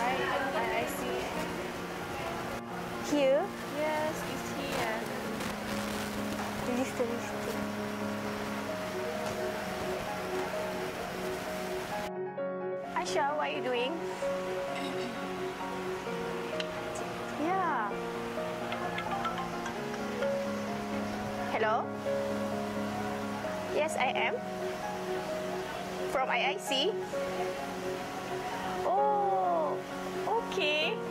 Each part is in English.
Right. I, I see. Here, Yes, it's here. register, register. Aisha, what are you doing? Yeah. Hello? Yes, I am. From IIC? Okay.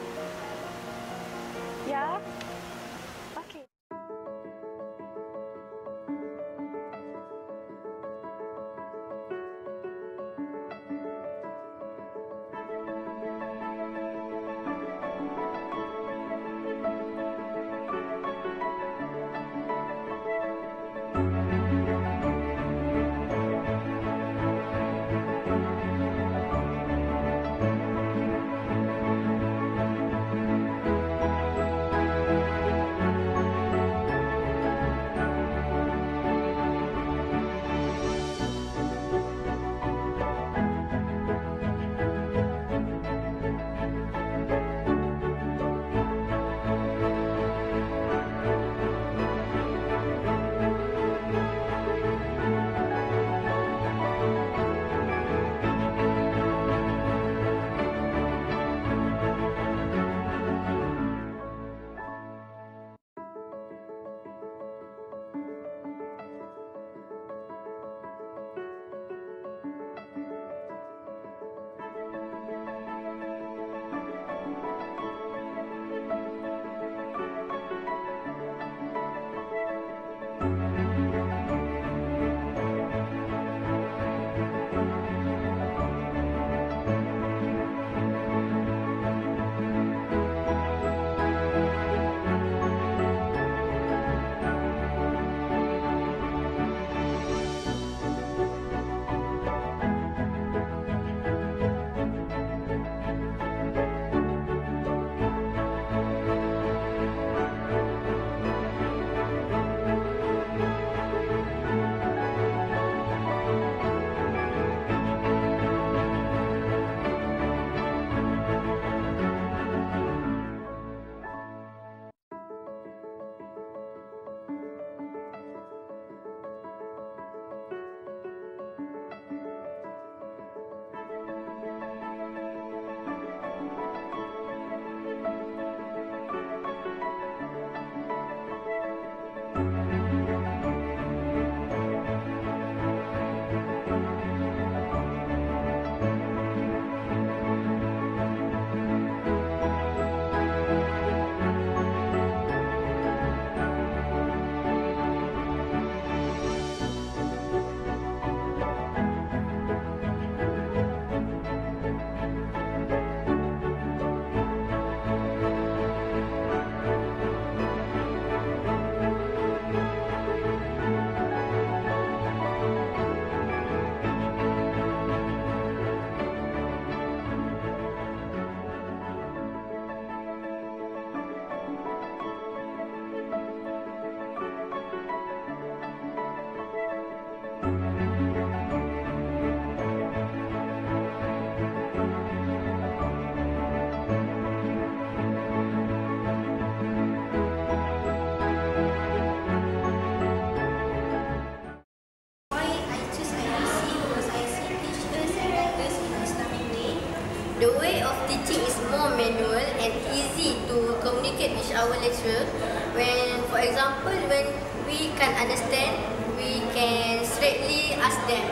The way of teaching is more manual and easy to communicate with our lecturer. When, for example, when we can understand, we can straightly ask them.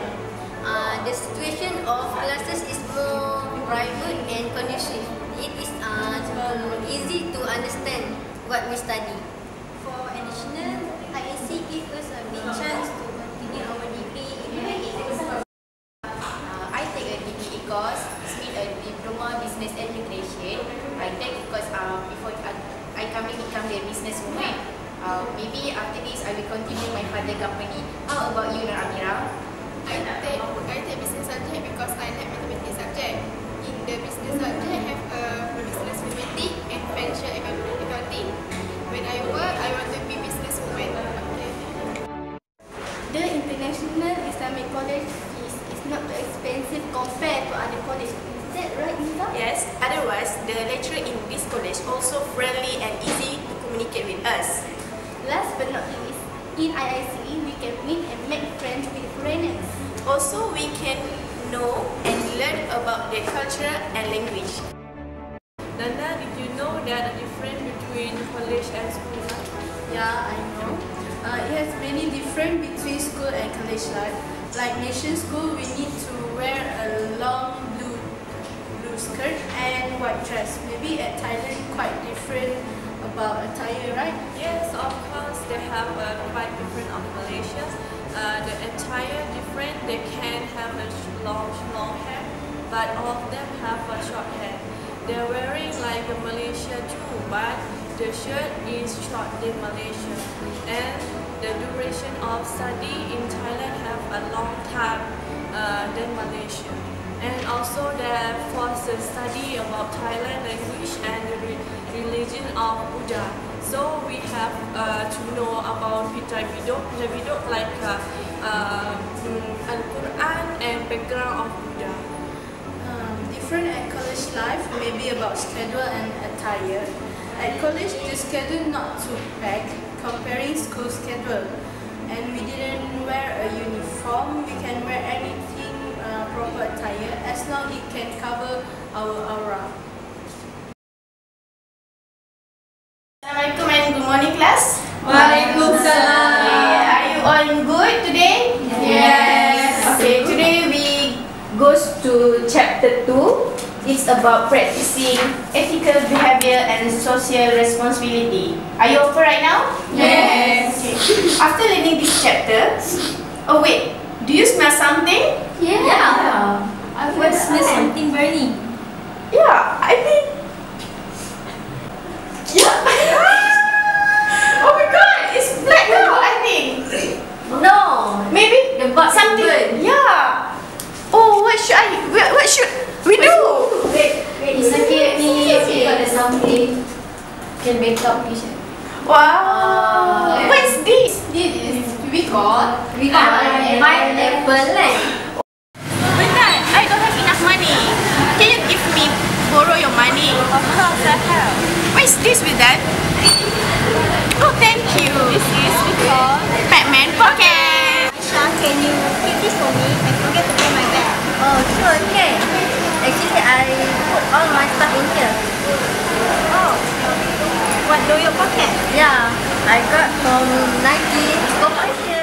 Uh, the situation of classes is more private and conducive. It is uh, easy to understand what we study. For additional, IAC gives us a big chance to continue our degree in MBA. Uh, I take a DBA course, it's mean a Diploma Business Administration. I take because uh, before I, I coming become a businesswoman. Uh, maybe after this I will continue my father company. How about you, Nur Amira? I take I take business subject because I like mathematics subject. In the business subject have a business mathematics and financial account- accounting. When I work, I want to be businesswoman. Okay. The International Islamic College fees is not too expensive compared Otherwise, the lecturer in this college also friendly and easy to communicate with us. Last but not least, in IICE we can meet and make friends with foreigners. Also, we can know and learn about their culture and language. Nanda, did you know there are difference between college and school life? Yeah, I know. Uh, it has many different between school and college life. Like nation school, we need to wear a long blue blue skirt and white dress. Maybe at Thailand, quite different about attire, right? Yes, of course, they have uh, quite different of Malaysia. Uh, the attire different, they can have a long, long hair, but all of them have a short hair. They're wearing like a Malaysia too, but the shirt is short in Malaysia. And the duration of study in Thailand have a long time uh, than Malaysia. And also force the study about Thailand language and the re- religion of Buddha. So we have uh, to know about Pitai Bidok like uh, uh, Al-Quran and background of Buddha. Um, different at college life, maybe about schedule and attire. At college, the schedule not too packed, comparing school schedule. And we didn't wear a uniform. We can wear anything uh, proper attire as long it can cover our aura. Assalamualaikum and good morning class. Waalaikumsalam. Okay, are you all good today? Yes. Okay, today we goes to chapter 2. It's about practicing ethical behavior and social responsibility. Are you open right now? Yes. Okay. After learning this chapter, oh wait, do you smell something? Yeah. I want to smell something burning. Yeah, I think. Yeah. oh my god, it's black now. I think. No. Maybe The butt something. burn. Yeah. Oh, what should I? What, what should we do? Wait, wait, it's okay. We got something. Can make up. Wow. Is we call We got pineapple lah. Benar, I don't have enough money. Can you give me borrow your money? Of course, I have. What is this with that? Oh, thank you. This is we call Batman Pocket. Aisha, can you keep this for me? I forget to pay my bag. Oh, sure, okay. Actually, I put all my stuff in here. Oh. What do your pocket? Yeah, I got from Nike. Oh, Go here.